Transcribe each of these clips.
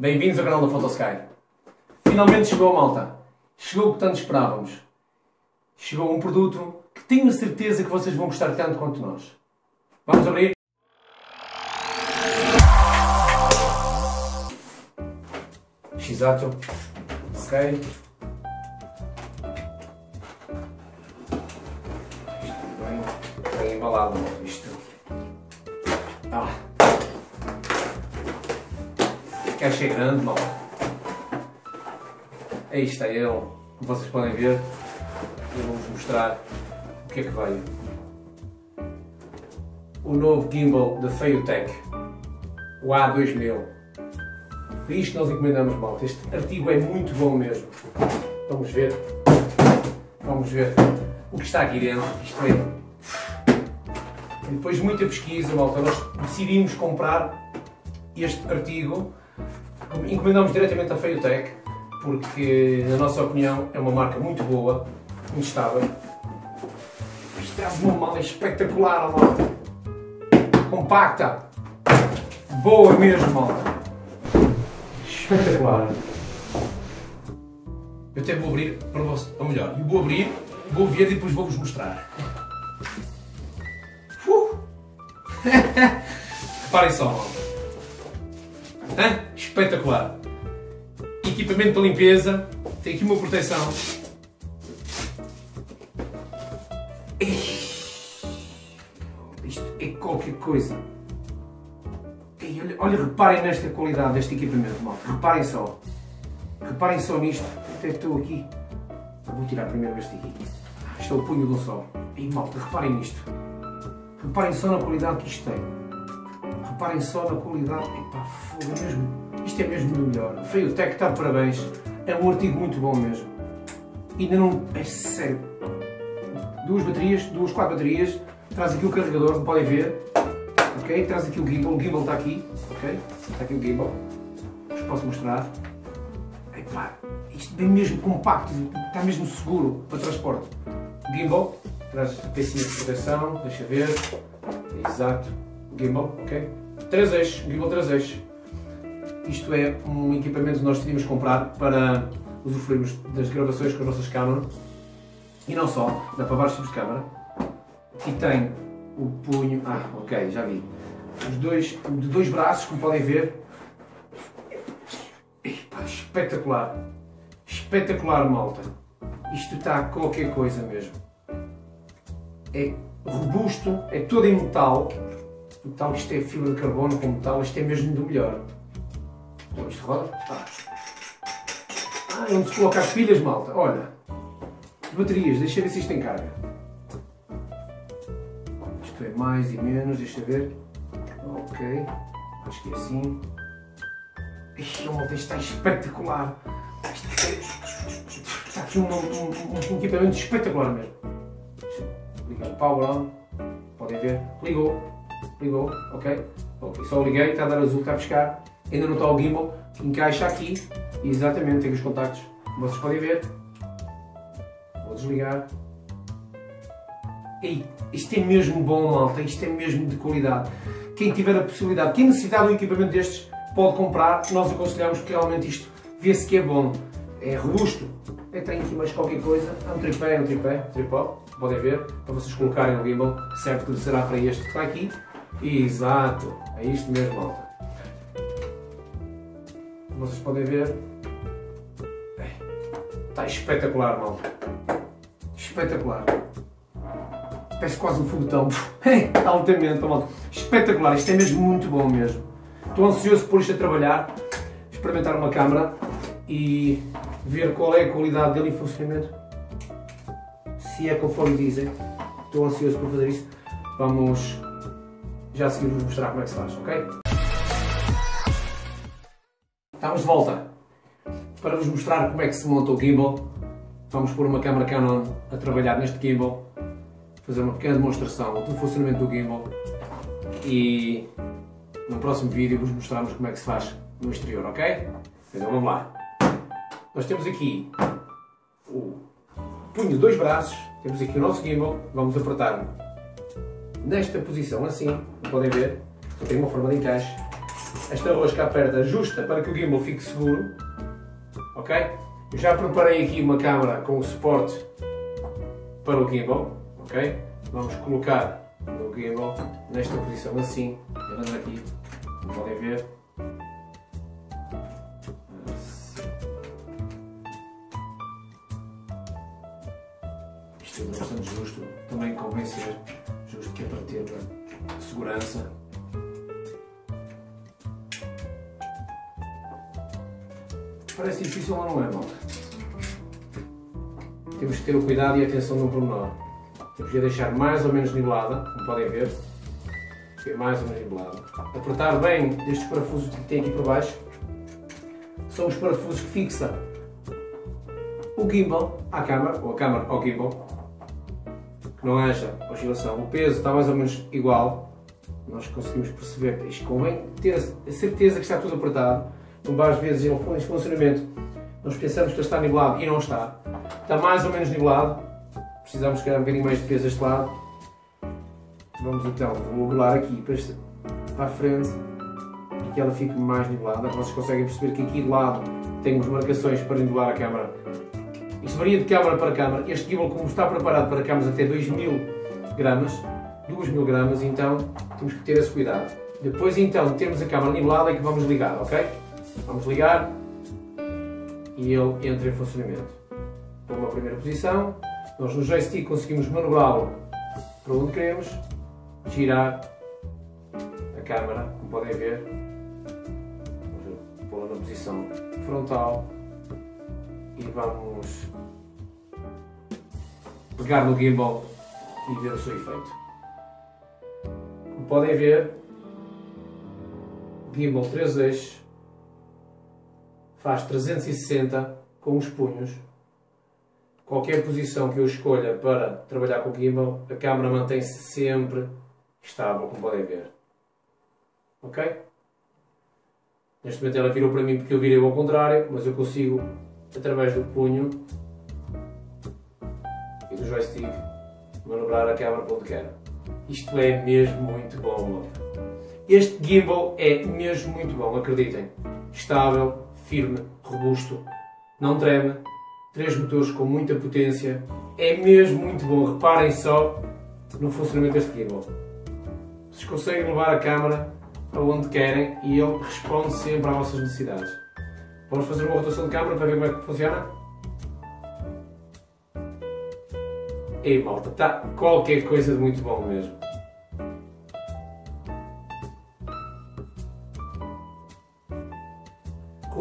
Bem-vindos ao canal da Photosky. Finalmente chegou a malta. Chegou o que tanto esperávamos. Chegou um produto que tenho certeza que vocês vão gostar tanto quanto nós. Vamos abrir? Exato. Ok. Isto bem, bem embalado. Isto. Ah. É grande, mal. Aí está ele. Como vocês podem ver, eu vou-vos mostrar o que é que veio. O novo gimbal da Feotech, o A2000. Foi isto que nós encomendamos, malta. Este artigo é muito bom mesmo. Vamos ver. Vamos ver o que está aqui dentro. Isto é. Depois de muita pesquisa, malta, nós decidimos comprar este artigo. Encomendamos diretamente à Feotech, porque, na nossa opinião, é uma marca muito boa, muito estável. Isto traz uma mala espetacular, malta. Compacta. Boa mesmo, malta. Espetacular. Eu até vou abrir para vocês, ou melhor, eu vou abrir, vou ver e depois vou-vos mostrar. Uh! Reparem só, malta. Espetacular. Equipamento para limpeza, tem aqui uma proteção. Isto é qualquer coisa. Olha, olha, reparem nesta qualidade deste equipamento, malta. Reparem só. Reparem só nisto. Até estou aqui. Vou tirar primeiro este aqui. Isto é o punho do sol. E malta, reparem nisto. Reparem só na qualidade que isto tem. Reparem só na qualidade. Epá, fogo é mesmo. Isto é mesmo do melhor. Feio Tech está de parabéns. É um artigo muito bom mesmo. Ainda não. É sério. Duas baterias, duas, quatro baterias. Traz aqui o carregador, como podem ver. Ok? Traz aqui o gimbal. O gimbal está aqui. Ok? Está aqui o gimbal. Vos posso mostrar. Epá, isto bem mesmo compacto. Está mesmo seguro para transporte. Gimbal. Traz pecinha de proteção. Deixa ver. Exato. Gimbal. Ok? Três eixos. Gimbal três eixos. Isto é um equipamento que nós decidimos comprar para usufruirmos das gravações com as nossas câmaras. E não só, dá para vários tipos de câmara. Aqui tem o punho. Ah, ok, já vi. Os dois, de dois braços, como podem ver. Epa, espetacular. Espetacular, malta. Isto está qualquer coisa mesmo. É robusto, é todo em metal. Metal, isto é fibra de carbono com metal, isto é mesmo do melhor. Isto roda? Ah. ah, é onde se coloca as pilhas, malta. Olha. Baterias, deixa ver se isto tem carga. Isto é mais e menos, deixa ver. Ok. Acho que é assim. Ixi, malta, isto está espetacular. Isto é... Está aqui um, um, um, equipamento espetacular mesmo. Ligar o power on. Podem ver. Ligou. Ligou. Ok. Ok. Só liguei, está a dar azul, está a pescar ainda não está o gimbal, encaixa aqui exatamente tem os contactos, como vocês podem ver. Vou desligar. Ei, isto é mesmo bom, malta, isto é mesmo de qualidade. Quem tiver a possibilidade, quem necessitar de um equipamento destes, pode comprar. Nós aconselhamos porque realmente isto vê-se que é bom. É robusto. Eu tenho aqui mais qualquer coisa. É um tripé, é um tripé, tripó, podem ver, para vocês colocarem o gimbal, certo que será para este que está aqui. Exato, é isto mesmo, malta vocês podem ver, está espetacular, malta. Espetacular. Parece quase um foguetão. Altamente, malta. Espetacular. Isto é mesmo muito bom mesmo. Estou ansioso por isto a trabalhar, experimentar uma câmera e ver qual é a qualidade dele em funcionamento. Se é conforme dizem. Estou ansioso por fazer isso. Vamos já a seguir vos mostrar como é que se faz, ok? Estamos de volta para vos mostrar como é que se monta o gimbal. Vamos pôr uma câmera Canon a trabalhar neste gimbal, fazer uma pequena demonstração do funcionamento do gimbal e no próximo vídeo vos mostrarmos como é que se faz no exterior, ok? Então vamos lá. Nós temos aqui o punho de dois braços, temos aqui o nosso gimbal, vamos apertar nesta posição assim, como podem ver, só tem uma forma de encaixe esta rosca aperta justa para que o gimbal fique seguro. Ok? Eu já preparei aqui uma câmera com suporte para o gimbal. Ok? Vamos colocar o gimbal nesta posição assim, andando aqui, como podem ver. Isto é bastante justo, também convém ser justo que é para ter segurança. Parece difícil, mas não é, malta. Temos que ter o cuidado e a atenção no pormenor. Temos que deixar mais ou menos nivelada, como podem ver. Mais ou menos nivelada. Apertar bem estes parafusos que tem aqui por baixo. São os parafusos que fixam o gimbal à câmara, ou a câmara ao gimbal. Que não haja oscilação. O peso está mais ou menos igual. Nós conseguimos perceber. Isto convém ter a certeza que está tudo apertado. Como às vezes ele em funcionamento, nós pensamos que ele está nivelado e não está. Está mais ou menos nivelado precisamos criar um bocadinho mais de peso este lado. Vamos então, vou modelar aqui para, a frente, para que ela fique mais nivelada. Vocês conseguem perceber que aqui do lado temos marcações para nivelar a câmara. Isto varia de câmara para câmara. Este gimbal, como está preparado para câmaras até 2000 gramas, 2000 gramas, então temos que ter esse cuidado. Depois então de termos a câmara nivelada é que vamos ligar, ok? Vamos ligar. E ele entra em funcionamento. Para uma primeira posição, nós no joystick conseguimos manobrá-lo para onde queremos, girar a câmera, como podem ver, pô-la na posição frontal. E vamos pegar no gimbal e ver o seu efeito. Como podem ver, gimbal 3 eixos faz 360 com os punhos qualquer posição que eu escolha para trabalhar com o gimbal, a câmera mantém-se sempre estável, como podem ver. Ok? Neste momento ela virou para mim porque eu virei ao contrário, mas eu consigo, através do punho e do joystick, manobrar a câmera para onde quero. Isto é mesmo muito bom, malta. Este gimbal é mesmo muito bom, acreditem. Estável, firme, robusto, não treme, três motores com muita potência. É mesmo muito bom. Reparem só no funcionamento deste gimbal. Vocês conseguem levar a câmera aonde querem e ele responde sempre às vossas necessidades. Vamos fazer uma rotação de câmera para ver como é que funciona? Ei malta, está qualquer coisa de muito bom mesmo.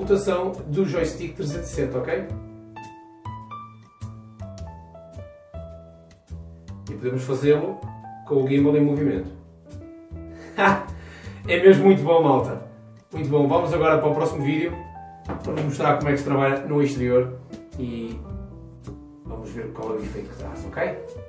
Rotação do joystick 360, ok? podemos fazê-lo com o gimbal em movimento. é mesmo muito bom, malta. Muito bom. Vamos agora para o próximo vídeo para vos mostrar como é que se trabalha no exterior e vamos ver qual é o efeito que traz, ok?